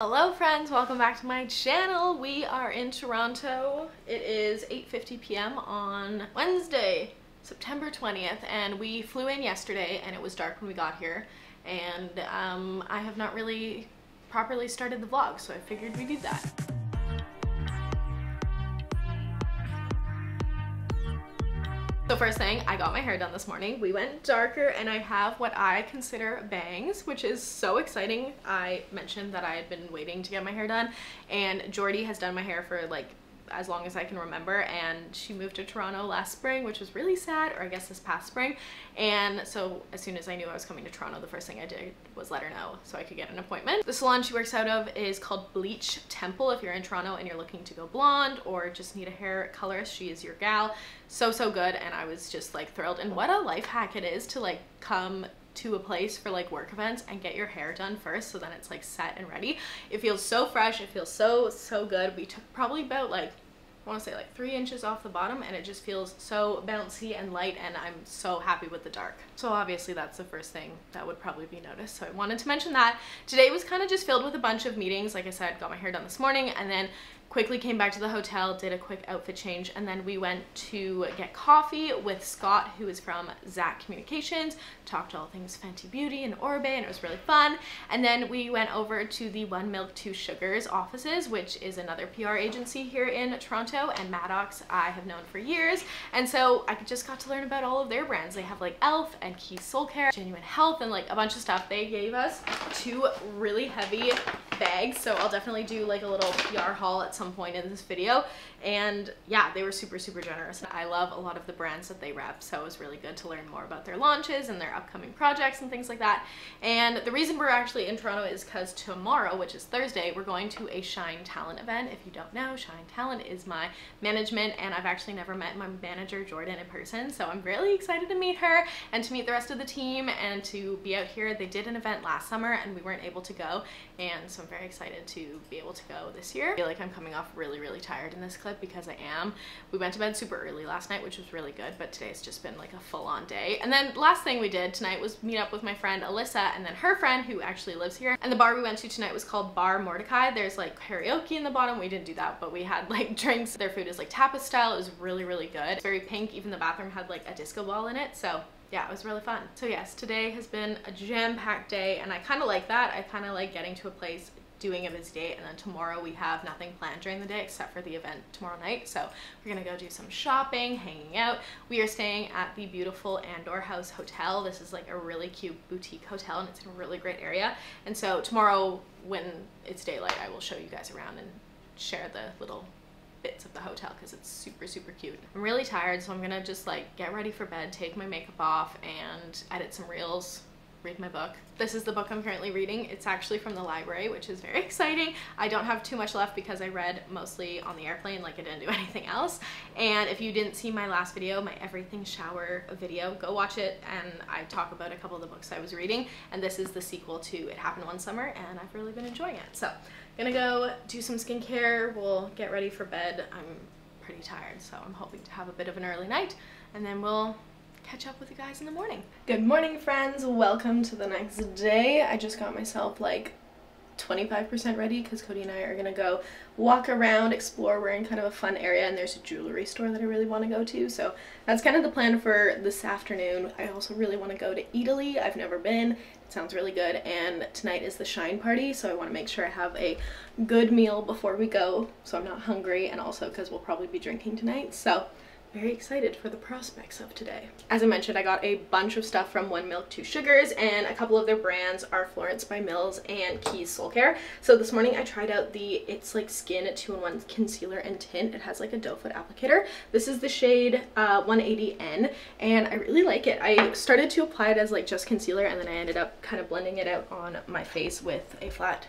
Hello friends, welcome back to my channel. We are in Toronto. It is 8.50 p.m. on Wednesday, September 20th, and we flew in yesterday and it was dark when we got here. And um, I have not really properly started the vlog, so I figured we'd do that. So first thing, I got my hair done this morning. We went darker and I have what I consider bangs, which is so exciting. I mentioned that I had been waiting to get my hair done and Jordy has done my hair for like as long as I can remember and she moved to Toronto last spring which was really sad or I guess this past spring and so as soon as I knew I was coming to Toronto the first thing I did was let her know so I could get an appointment. The salon she works out of is called Bleach Temple if you're in Toronto and you're looking to go blonde or just need a hair colorist she is your gal. So so good and I was just like thrilled and what a life hack it is to like come to a place for like work events and get your hair done first so then it's like set and ready. It feels so fresh. It feels so, so good. We took probably about like I want to say like three inches off the bottom and it just feels so bouncy and light and I'm so happy with the dark. So obviously that's the first thing that would probably be noticed. So I wanted to mention that. Today was kind of just filled with a bunch of meetings. Like I said, got my hair done this morning and then quickly came back to the hotel, did a quick outfit change, and then we went to get coffee with Scott, who is from Zach Communications, talked all things Fenty Beauty and Oribe, and it was really fun. And then we went over to the One Milk Two Sugars offices, which is another PR agency here in Toronto, and Maddox I have known for years. And so I just got to learn about all of their brands. They have like e.l.f. and Keys Soul Care, Genuine Health, and like a bunch of stuff. They gave us two really heavy bags, so I'll definitely do like a little PR haul at some point in this video. And yeah, they were super, super generous. I love a lot of the brands that they rep, so it was really good to learn more about their launches and their upcoming projects and things like that. And the reason we're actually in Toronto is because tomorrow, which is Thursday, we're going to a Shine Talent event. If you don't know, Shine Talent is my management, and I've actually never met my manager, Jordan, in person, so I'm really excited to meet her and to meet the rest of the team and to be out here. They did an event last summer and we weren't able to go, and so I'm very excited to be able to go this year. I feel like I'm coming off really, really tired in this clip because I am. We went to bed super early last night, which was really good, but today's just been like a full-on day. And then last thing we did tonight was meet up with my friend Alyssa and then her friend who actually lives here. And the bar we went to tonight was called Bar Mordecai. There's like karaoke in the bottom. We didn't do that, but we had like drinks. Their food is like tapas style. It was really, really good. Very pink. Even the bathroom had like a disco ball in it. So yeah, it was really fun. So yes, today has been a jam-packed day and I kind of like that. I kind of like getting to a place doing a busy date and then tomorrow we have nothing planned during the day except for the event tomorrow night. So we're gonna go do some shopping hanging out. We are staying at the beautiful Anndore house hotel. This is like a really cute boutique hotel and it's in a really great area. And so tomorrow when it's daylight i will show you guys around and share the little bits of the hotel because it's super super cute. I'm really tired so i'm gonna just like get ready for bed take my makeup off and edit some reels read my book. This is the book I'm currently reading. It's actually from the library, which is very exciting. I don't have too much left because I read mostly on the airplane, like I didn't do anything else. And if you didn't see my last video, my everything shower video, go watch it. And I talk about a couple of the books I was reading. And this is the sequel to It Happened One Summer, and I've really been enjoying it. So, gonna go do some skincare. We'll get ready for bed. I'm pretty tired, so I'm hoping to have a bit of an early night. And then we'll catch up with you guys in the morning. Good morning, friends. Welcome to the next day. I just got myself like 25% ready because Cody and I are gonna go walk around, explore. We're in kind of a fun area and there's a jewelry store that I really want to go to. So that's kind of the plan for this afternoon. I also really want to go to Eataly. I've never been. It sounds really good. And tonight is the Shine Party. So I want to make sure I have a good meal before we go so I'm not hungry and also because we'll probably be drinking tonight. So very excited for the prospects of today. As I mentioned, I got a bunch of stuff from One Milk Two Sugars and a couple of their brands are Florence by Mills and Keys Soul Care. So this morning I tried out the It's Like Skin 2-in-1 concealer and tint. It has like a doe foot applicator. This is the shade uh, 180N and I really like it. I started to apply it as like just concealer and then I ended up kind of blending it out on my face with a flat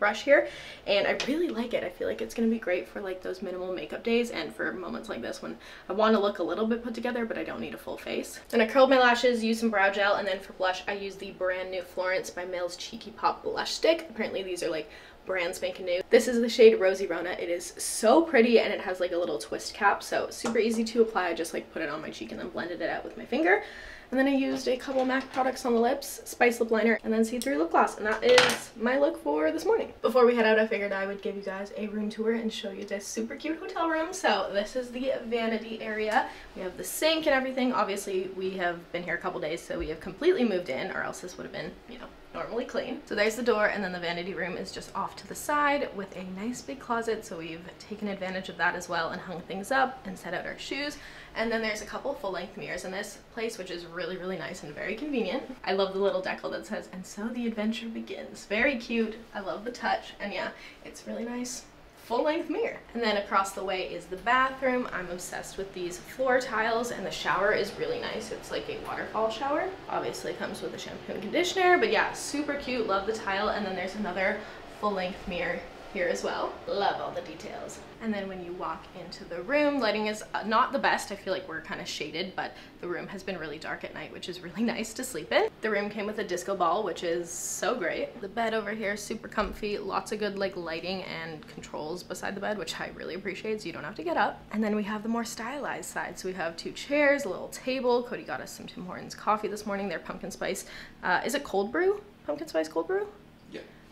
brush here and I really like it. I feel like it's going to be great for like those minimal makeup days and for moments like this when I want to look a little bit put together but I don't need a full face. And I curled my lashes, used some brow gel, and then for blush I used the brand new Florence by Mills Cheeky Pop Blush Stick. Apparently these are like brand spanking new. This is the shade Rosy Rona. It is so pretty and it has like a little twist cap so super easy to apply. I just like put it on my cheek and then blended it out with my finger. And then I used a couple MAC products on the lips, Spice Lip Liner, and then see-through lip gloss. And that is my look for this morning. Before we head out, I figured I would give you guys a room tour and show you this super cute hotel room. So this is the vanity area. We have the sink and everything. Obviously, we have been here a couple days, so we have completely moved in, or else this would have been, you know, normally clean. So there's the door and then the vanity room is just off to the side with a nice big closet. So we've taken advantage of that as well and hung things up and set out our shoes. And then there's a couple full length mirrors in this place, which is really, really nice and very convenient. I love the little decal that says, and so the adventure begins. Very cute. I love the touch. And yeah, it's really nice full-length mirror. And then across the way is the bathroom. I'm obsessed with these floor tiles and the shower is really nice. It's like a waterfall shower. Obviously comes with a shampoo and conditioner, but yeah, super cute. Love the tile. And then there's another full-length mirror here as well. Love all the details. And then when you walk into the room, lighting is uh, not the best. I feel like we're kind of shaded, but the room has been really dark at night, which is really nice to sleep in. The room came with a disco ball, which is so great. The bed over here, super comfy, lots of good like lighting and controls beside the bed, which I really appreciate, so you don't have to get up. And then we have the more stylized side. So we have two chairs, a little table. Cody got us some Tim Hortons coffee this morning. They're pumpkin spice. Uh, is it cold brew? Pumpkin spice cold brew?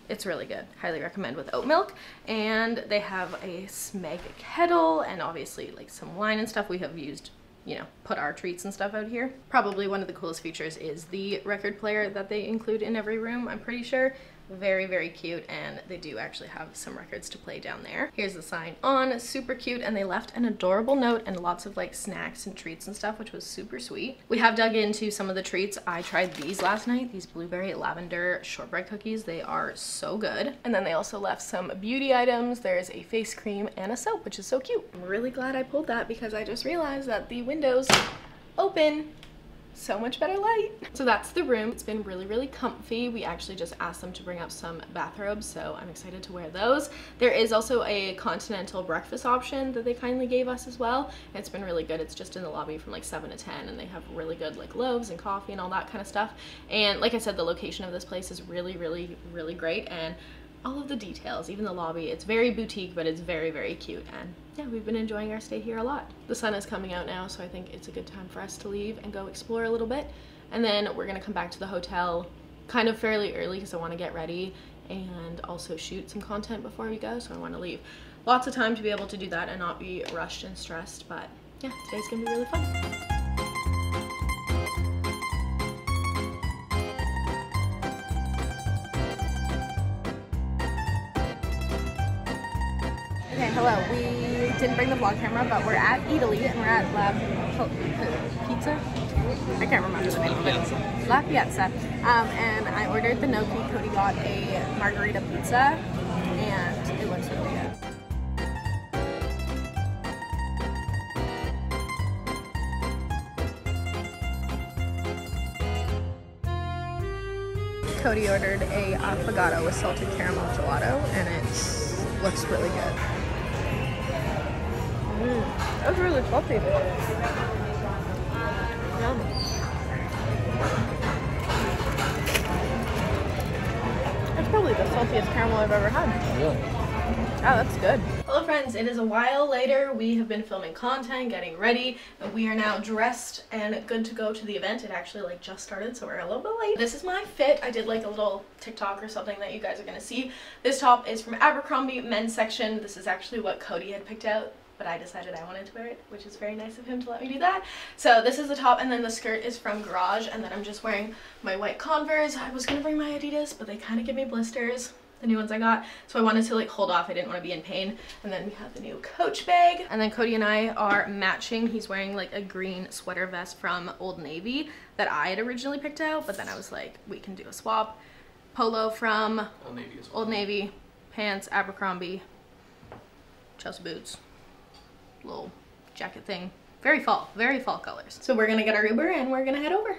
It's really good. Highly recommend with oat milk. And they have a Smeg kettle and obviously like some wine and stuff. We have used you know, put our treats and stuff out here. Probably one of the coolest features is the record player that they include in every room, I'm pretty sure very very cute and they do actually have some records to play down there. Here's the sign on super cute and they left an adorable note and lots of like snacks and treats and stuff which was super sweet. We have dug into some of the treats. I tried these last night these blueberry lavender shortbread cookies. They are so good. And then they also left some beauty items. There's a face cream and a soap which is so cute. I'm really glad i pulled that because i just realized that the windows open so much better light. So that's the room. It's been really, really comfy. We actually just asked them to bring up some bathrobes, so I'm excited to wear those. There is also a continental breakfast option that they kindly gave us as well. It's been really good. It's just in the lobby from like 7 to 10, and they have really good like loaves and coffee and all that kind of stuff. And like I said, the location of this place is really, really, really great, and all of the details, even the lobby. It's very boutique, but it's very, very cute. And yeah, we've been enjoying our stay here a lot. The sun is coming out now, so I think it's a good time for us to leave and go explore a little bit. And then we're gonna come back to the hotel kind of fairly early because I wanna get ready and also shoot some content before we go, so I wanna leave. Lots of time to be able to do that and not be rushed and stressed, but yeah, today's gonna be really fun. Hello. We didn't bring the vlog camera, but we're at Eataly and we're at La Pizza. I can't remember the name of it. La Piazza. Um, and I ordered the gnocchi. Cody got a margarita pizza, and it looks really good. Cody ordered a affogato with salted caramel gelato, and it looks really good. Mm, that's really fluffy. Yum. That's probably the saltiest caramel I've ever had. Really? Oh, that's good. Hello friends, it is a while later. We have been filming content, getting ready, and we are now dressed and good to go to the event. It actually like just started, so we're a little bit late. This is my fit. I did like a little TikTok or something that you guys are gonna see. This top is from Abercrombie men's section. This is actually what Cody had picked out but I decided I wanted to wear it, which is very nice of him to let me do that. So this is the top, and then the skirt is from Garage, and then I'm just wearing my white Converse. I was gonna bring my Adidas, but they kind of give me blisters the new ones I got. So I wanted to like hold off. I didn't want to be in pain. And then we have the new Coach bag. And then Cody and I are matching. He's wearing like a green sweater vest from Old Navy that I had originally picked out. But then I was like, we can do a swap. Polo from Old Navy, well. Old Navy pants, Abercrombie, Chelsea boots little jacket thing. Very fall, very fall colors. So we're gonna get our Uber and we're gonna head over.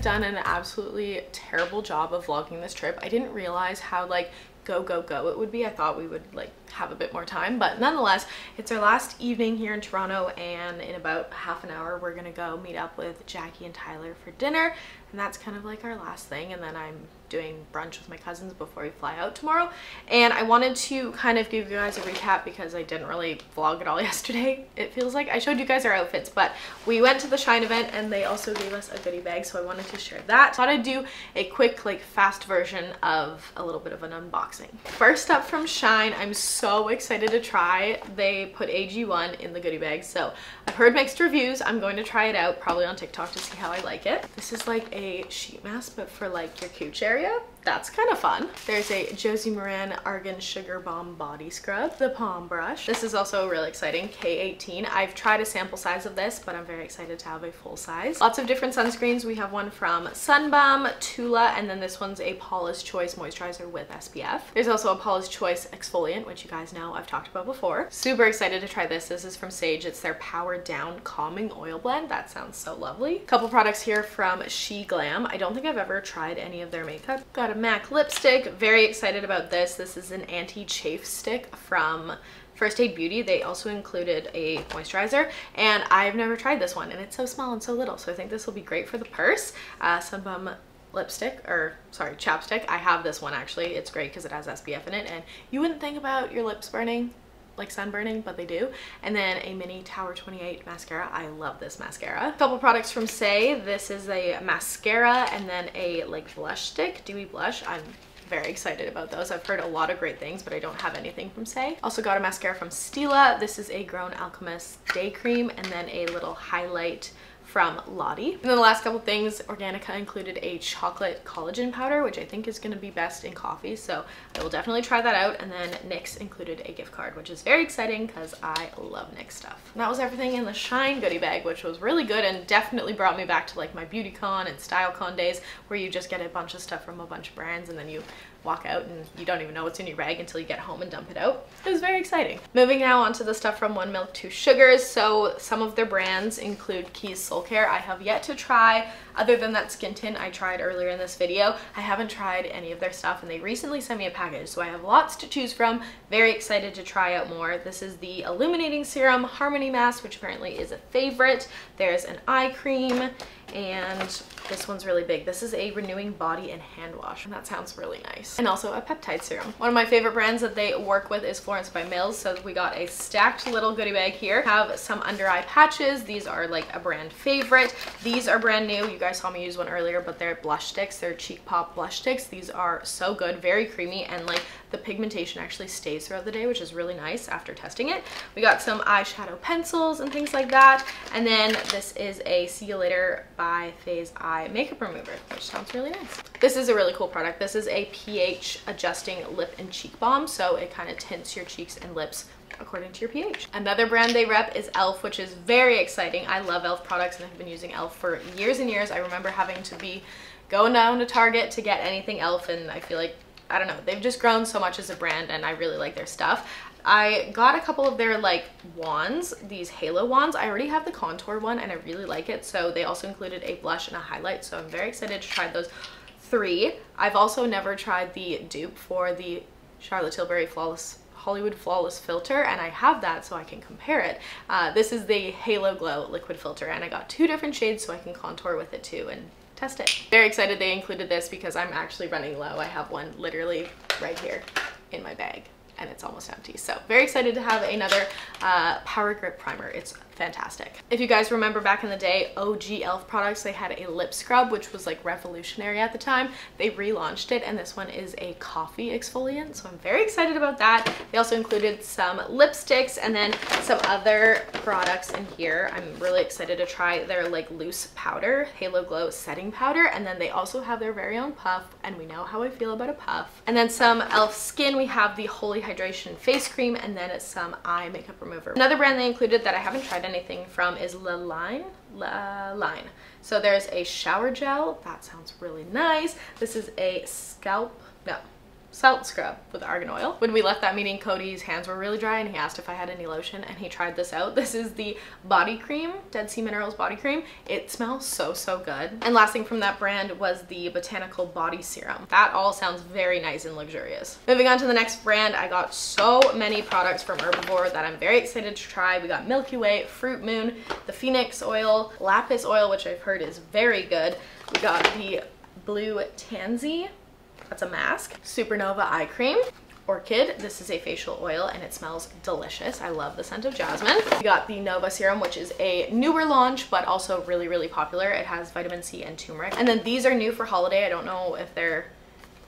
Have done an absolutely terrible job of vlogging this trip. I didn't realize how like go go go it would be. I thought we would like have a bit more time but nonetheless it's our last evening here in Toronto and in about half an hour we're gonna go meet up with Jackie and Tyler for dinner and that's kind of like our last thing and then I'm doing brunch with my cousins before we fly out tomorrow. And I wanted to kind of give you guys a recap because I didn't really vlog at all yesterday it feels like. I showed you guys our outfits but we went to the Shine event and they also gave us a goodie bag so I wanted to share that. Thought I'd do a quick like fast version of a little bit of an unboxing. First up from Shine I'm so excited to try. They put AG1 in the goodie bag so I've heard mixed reviews. I'm going to try it out probably on TikTok to see how I like it. This is like a sheet mask but for like your cooch area area that's kind of fun. There's a Josie Maran Argan Sugar Bomb Body Scrub, the palm brush. This is also really exciting, K18. I've tried a sample size of this, but I'm very excited to have a full size. Lots of different sunscreens. We have one from Sunbum, Tula, and then this one's a Paula's Choice Moisturizer with SPF. There's also a Paula's Choice Exfoliant, which you guys know I've talked about before. Super excited to try this. This is from Sage. It's their Power Down Calming Oil Blend. That sounds so lovely. Couple products here from She Glam. I don't think I've ever tried any of their makeup. Got a MAC lipstick. Very excited about this. This is an anti-chafe stick from First Aid Beauty. They also included a moisturizer and I've never tried this one and it's so small and so little. So I think this will be great for the purse. Uh, Sunbum lipstick or sorry chapstick i have this one actually it's great because it has spf in it and you wouldn't think about your lips burning like sunburning, but they do. And then a mini Tower 28 mascara. I love this mascara. A couple products from Saie. This is a mascara and then a like blush stick, dewy blush. I'm very excited about those. I've heard a lot of great things, but I don't have anything from Saie. Also got a mascara from Stila. This is a Grown Alchemist Day Cream and then a little highlight from Lottie. And then the last couple things, Organika included a chocolate collagen powder, which I think is gonna be best in coffee. So I will definitely try that out. And then NYX included a gift card, which is very exciting because I love NYX stuff. And that was everything in the Shine goodie bag, which was really good and definitely brought me back to like my BeautyCon and StyleCon days where you just get a bunch of stuff from a bunch of brands and then you walk out and you don't even know what's in your bag until you get home and dump it out. It was very exciting. Moving now on to the stuff from One Milk Two Sugars. So some of their brands include Keys Soul Care. I have yet to try, other than that skin tint I tried earlier in this video. I haven't tried any of their stuff and they recently sent me a package. So I have lots to choose from. Very excited to try out more. This is the Illuminating Serum Harmony Mask, which apparently is a favorite. There's an eye cream and this one's really big. This is a renewing body and hand wash and that sounds really nice. And also a peptide serum. One of my favorite brands that they work with is Florence by Mills. So we got a stacked little goodie bag here. Have some under eye patches. These are like a brand favorite. These are brand new. You guys saw me use one earlier, but they're blush sticks. They're Cheek Pop blush sticks. These are so good, very creamy and like the pigmentation actually stays throughout the day, which is really nice after testing it. We got some eyeshadow pencils and things like that. And then this is a See You Later by Phase Eye makeup remover, which sounds really nice. This is a really cool product. This is a pH adjusting lip and cheek balm. So it kind of tints your cheeks and lips according to your pH. Another brand they rep is e.l.f. which is very exciting. I love e.l.f. products and I've been using e.l.f. for years and years. I remember having to be going down to Target to get anything e.l.f. and I feel like I don't know, they've just grown so much as a brand and I really like their stuff. I got a couple of their like wands, these halo wands. I already have the contour one and I really like it. So they also included a blush and a highlight. So I'm very excited to try those three. I've also never tried the dupe for the Charlotte Tilbury Flawless Hollywood Flawless filter and I have that so I can compare it. Uh, this is the Halo Glow liquid filter and I got two different shades so I can contour with it too and test it. Very excited they included this because I'm actually running low. I have one literally right here in my bag and it's almost empty. So very excited to have another uh, Power Grip Primer. It's fantastic. If you guys remember back in the day, OG e.l.f. products, they had a lip scrub, which was like revolutionary at the time. They relaunched it and this one is a coffee exfoliant. So I'm very excited about that. They also included some lipsticks and then some other products in here. I'm really excited to try their like loose powder, Halo Glow setting powder. And then they also have their very own puff and we know how I feel about a puff. And then some e.l.f. skin, we have the Holy Hydration face cream and then some eye makeup remover. Another brand they included that I haven't tried anything from is Laline. La Line. So there's a shower gel. That sounds really nice. This is a scalp, no, salt scrub with argan oil. When we left that meeting, Cody's hands were really dry and he asked if I had any lotion and he tried this out. This is the body cream, Dead Sea Minerals body cream. It smells so, so good. And last thing from that brand was the Botanical Body Serum. That all sounds very nice and luxurious. Moving on to the next brand, I got so many products from Herbivore that I'm very excited to try. We got Milky Way, Fruit Moon, the Phoenix oil, Lapis oil, which I've heard is very good. We got the Blue Tansy, that's a mask. Supernova Eye Cream. Orchid. This is a facial oil and it smells delicious. I love the scent of jasmine. We got the Nova Serum, which is a newer launch, but also really, really popular. It has vitamin C and turmeric. And then these are new for holiday. I don't know if they're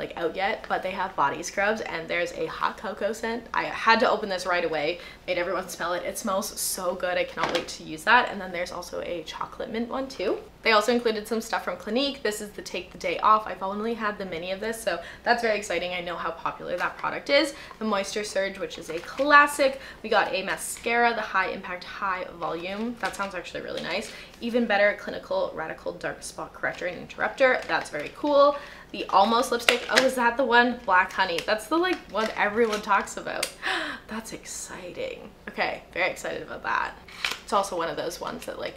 like out yet, but they have body scrubs and there's a hot cocoa scent. I had to open this right away, made everyone smell it. It smells so good. I cannot wait to use that. And then there's also a chocolate mint one too. They also included some stuff from Clinique. This is the Take the Day Off. I've only had the mini of this, so that's very exciting. I know how popular that product is. The Moisture Surge, which is a classic. We got a mascara, the High Impact High Volume. That sounds actually really nice. Even better, Clinical Radical Dark Spot Corrector and Interrupter. That's very cool. The almost lipstick oh is that the one? Black honey. That's the like one everyone talks about. That's exciting. Okay very excited about that. It's also one of those ones that like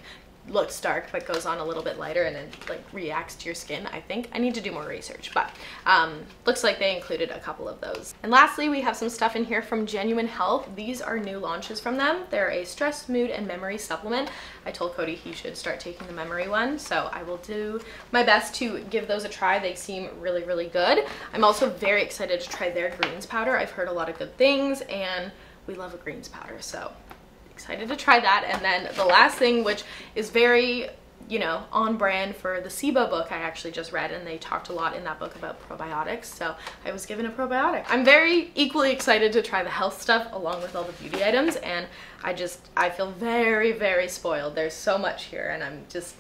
looks dark but goes on a little bit lighter and then like reacts to your skin I think. I need to do more research but um, looks like they included a couple of those. And lastly we have some stuff in here from Genuine Health. These are new launches from them. They're a stress mood and memory supplement. I told Cody he should start taking the memory one so I will do my best to give those a try. They seem really really good. I'm also very excited to try their greens powder. I've heard a lot of good things and we love a greens powder so excited to try that. And then the last thing, which is very you know, on brand for the SIBO book I actually just read and they talked a lot in that book about probiotics. So I was given a probiotic. I'm very equally excited to try the health stuff along with all the beauty items and I just, I feel very, very spoiled. There's so much here and I'm just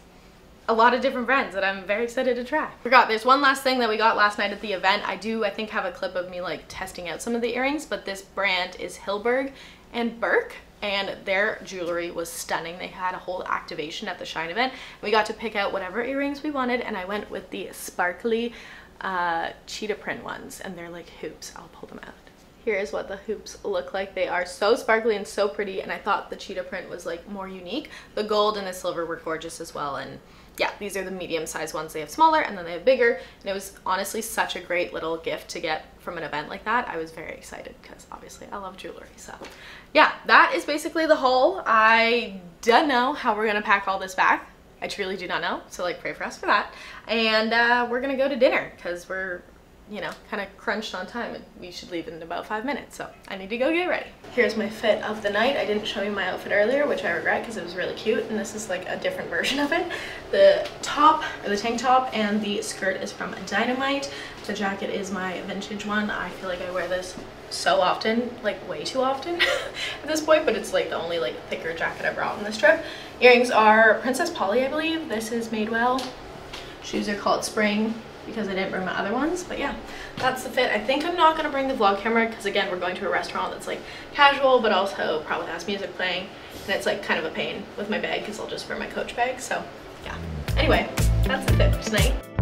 a lot of different brands that I'm very excited to try. Forgot, there's one last thing that we got last night at the event. I do, I think, have a clip of me like testing out some of the earrings, but this brand is Hillberg and Berk and their jewelry was stunning. They had a whole activation at the Shine event. We got to pick out whatever earrings we wanted and I went with the sparkly uh, cheetah print ones and they're like hoops. I'll pull them out. Here is what the hoops look like. They are so sparkly and so pretty and I thought the cheetah print was like more unique. The gold and the silver were gorgeous as well and yeah, these are the medium sized ones. They have smaller and then they have bigger. And it was honestly such a great little gift to get from an event like that. I was very excited because obviously I love jewelry. So yeah, that is basically the haul. I don't know how we're gonna pack all this back. I truly do not know. So like pray for us for that. And uh, we're gonna go to dinner because we're you know, kind of crunched on time and we should leave in about five minutes. So I need to go get ready. Here's my fit of the night. I didn't show you my outfit earlier, which I regret because it was really cute. And this is like a different version of it. The top, or the tank top and the skirt is from Dynamite. The jacket is my vintage one. I feel like I wear this so often, like way too often at this point, but it's like the only like thicker jacket I brought on this trip. Earrings are Princess Polly, I believe. This is Madewell. Shoes are called Spring because I didn't bring my other ones. But yeah, that's the fit. I think I'm not going to bring the vlog camera because again, we're going to a restaurant that's like casual, but also probably has music playing. And it's like kind of a pain with my bag because I'll just bring my coach bag. So yeah. Anyway, that's the fit for tonight.